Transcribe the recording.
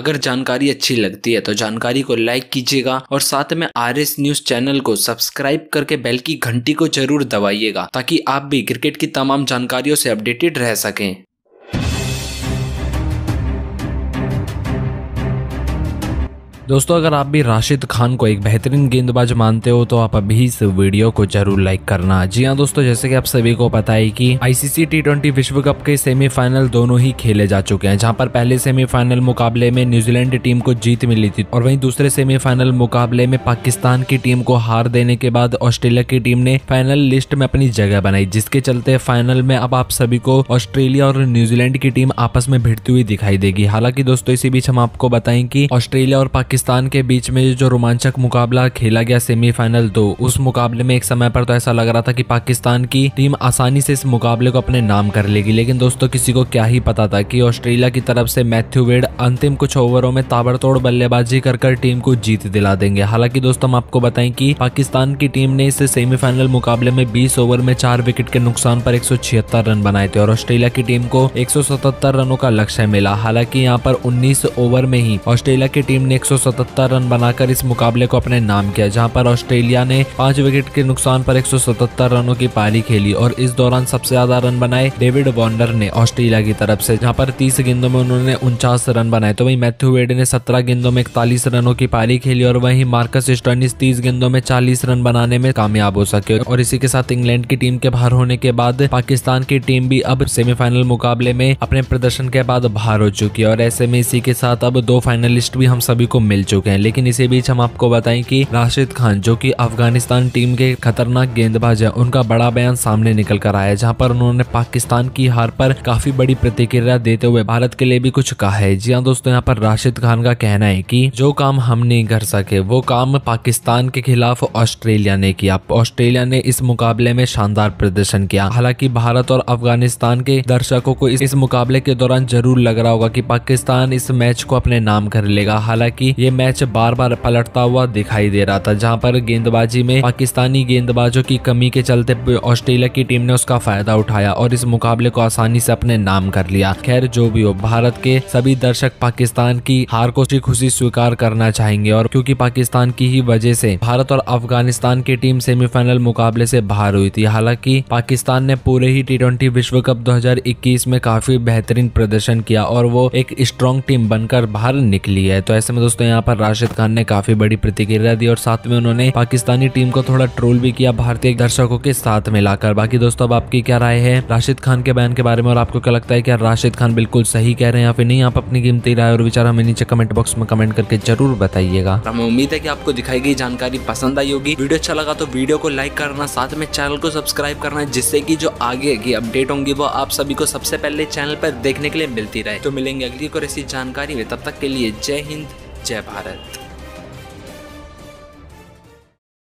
अगर जानकारी अच्छी लगती है तो जानकारी को लाइक कीजिएगा और साथ में आर एस न्यूज़ चैनल को सब्सक्राइब करके बेल की घंटी को ज़रूर दबाइएगा ताकि आप भी क्रिकेट की तमाम जानकारियों से अपडेटेड रह सकें। दोस्तों, अगर आप भी राशिद खान को एक बेहतरीन गेंदबाज मानते हो तो आप अभी इस वीडियो को ज़रूर लाइक करना। जी हाँ दोस्तों, जैसे कि आप सभी को पता है कि आईसीसी टी विश्व कप के सेमीफाइनल दोनों ही खेले जा चुके हैं, जहाँ पर पहले सेमीफाइनल मुकाबले में न्यूजीलैंड टीम को जीत मिली थी और वहीं दूसरे सेमीफाइनल मुकाबले में पाकिस्तान की टीम को हार देने के बाद ऑस्ट्रेलिया की टीम ने फाइनल लिस्ट में अपनी जगह बनाई, जिसके चलते फाइनल में अब आप सभी को ऑस्ट्रेलिया और न्यूजीलैंड की टीम आपस में भिड़ती हुई दिखाई देगी। हालाँकि दोस्तों, इसी बीच हम आपको बताएँ कि ऑस्ट्रेलिया और पाकिस्तान पाकिस्तान के बीच में जो रोमांचक मुकाबला खेला गया सेमीफाइनल दो, उस मुकाबले में एक समय पर तो ऐसा लग रहा था कि पाकिस्तान की टीम आसानी से इस मुकाबले को अपने नाम कर लेगी। लेकिन दोस्तों, किसी को क्या ही पता था कि ऑस्ट्रेलिया की तरफ़ से मैथ्यू वेड अंतिम कुछ ओवरों में ताबड़तोड़ बल्लेबाजी कर कर टीम को जीत दिला देंगे। हालाँकि दोस्तों, हम आपको बताएँ कि पाकिस्तान की टीम ने इस सेमीफाइनल मुकाबले में 20 ओवर में चार विकेट के नुकसान पर एक सौ छिहत्तर रन बनाए थे और ऑस्ट्रेलिया की टीम को एक सौ सतहत्तर रनों का लक्ष्य मिला। हालाँकि यहाँ पर 19 ओवर में ही ऑस्ट्रेलिया की टीम ने एक रन बनाकर इस मुकाबले को अपने नाम किया, जहाँ पर ऑस्ट्रेलिया ने पाँच विकेट के नुकसान पर 177 रनों की पारी खेली और इस दौरान सबसे ज़्यादा रन बनाए डेविड वॉन्डर ने ऑस्ट्रेलिया की तरफ़ से, जहाँ पर तीस गेंदों में उन्होंने उनचास रन बनाए। तो वही मैथ्यू वेड ने सत्रह गेंदों में इकतालीस रनों की पारी खेली और वही मार्कस स्टर्निस तीस गेंदों में चालीस रन बनाने में कामयाब हो सके। और इसी के साथ इंग्लैंड की टीम के बाहर होने के बाद पाकिस्तान की टीम भी अब सेमीफाइनल मुकाबले में अपने प्रदर्शन के बाद बाहर हो चुकी है और ऐसे में इसी के साथ अब दो फाइनलिस्ट भी हम सभी को मिल चुके हैं। लेकिन इसी बीच हम आपको बताएँ कि राशिद खान जो कि अफ़गानिस्तान टीम के खतरनाक गेंदबाज है उनका बड़ा बयान सामने निकल कर आया जहाँ पर उन्होंने पाकिस्तान की हार पर काफ़ी बड़ी प्रतिक्रिया देते हुए भारत के लिए भी कुछ कहा है। जी हाँ दोस्तों यहाँ पर राशिद खान का कहना है कि जो काम हम नहीं कर सके वो काम पाकिस्तान के खिलाफ ऑस्ट्रेलिया ने किया। ऑस्ट्रेलिया ने इस मुकाबले में शानदार प्रदर्शन किया। हालाँकि भारत और अफ़गानिस्तान के दर्शकों को इस, मुकाबले के दौरान ज़रूर लग रहा होगा कि पाकिस्तान इस मैच को अपने नाम कर लेगा। हालाँकि ये मैच बार बार पलटता हुआ दिखाई दे रहा था, जहाँ पर गेंदबाजी में पाकिस्तानी गेंदबाजों की कमी के चलते ऑस्ट्रेलिया की टीम ने उसका फ़ायदा उठाया और इस मुकाबले को आसानी से अपने नाम कर लिया। खैर, जो भी हो, भारत के सभी दर्शक पाकिस्तान की हार को खुशी स्वीकार करना चाहेंगे और क्योंकि पाकिस्तान की ही वजह से भारत और अफ़गानिस्तान की टीम सेमीफाइनल मुकाबले से बाहर हुई थी, हालाँकि पाकिस्तान ने पूरे ही टी विश्व कप 2021 में काफ़ी बेहतरीन प्रदर्शन किया और वो एक स्ट्रॉन्ग टीम बनकर बाहर निकली है। तो ऐसे में दोस्तों यहाँ पर राशिद खान ने काफ़ी बड़ी प्रतिक्रिया दी और साथ में उन्होंने पाकिस्तानी टीम को थोड़ा ट्रोल भी किया भारतीय दर्शकों के साथ मिलाकर। बाकी दोस्तों, अब आपकी क्या राय है राशिद खान के बयान के बारे में और आपको क्या लगता है क्या राशिद खान बिल्कुल सही कह रहे हैं या फिर नहीं? आप अपनी कीमती राय और विचार हमें नीचे कमेंट बॉक्स में कमेंट करके ज़रूर बताइएगा। हमें उम्मीद है की आपको दिखाई गई जानकारी पसंद आई होगी। वीडियो अच्छा लगा तो वीडियो को लाइक करना, साथ में चैनल को सब्सक्राइब करना, जिससे की जो आगे की अपडेट होंगी वो आप सभी को सबसे पहले चैनल पर देखने के लिए मिलती रहे। तो मिलेंगे अगली को ऐसी जानकारी में। तब तक के लिए जय हिंद। जय भारत।